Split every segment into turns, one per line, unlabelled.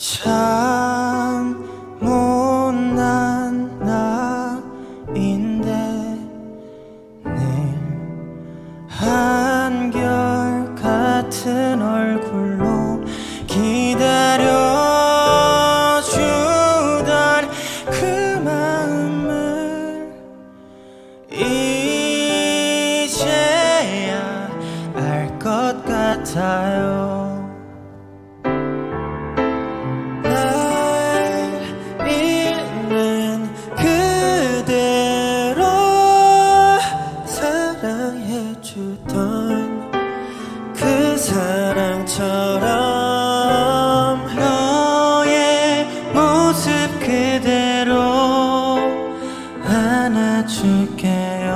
참 못난 나인데 늘 한결같은 얼굴로 기다려주던 그 마음을 이제야 알 것 같아요. 주던 그 사랑처럼 너의 모습 그대로 안아줄게요.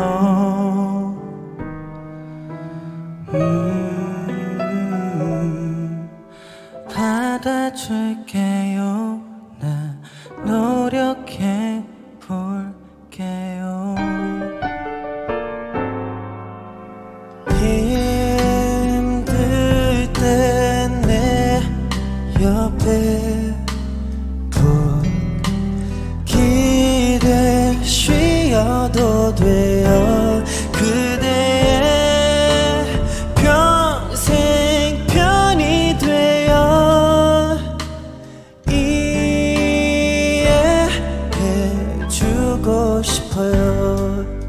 음, 받아줄게요. 이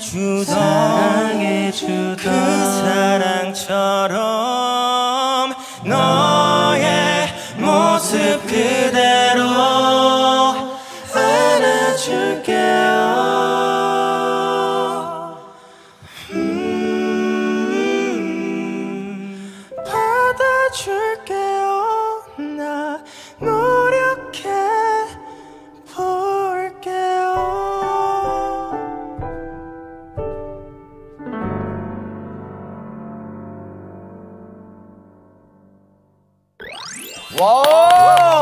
사랑해주던, 사랑해주던 그 사랑처럼 너의 모습 그대로 안아줄게요. 음, 받아줄게
와!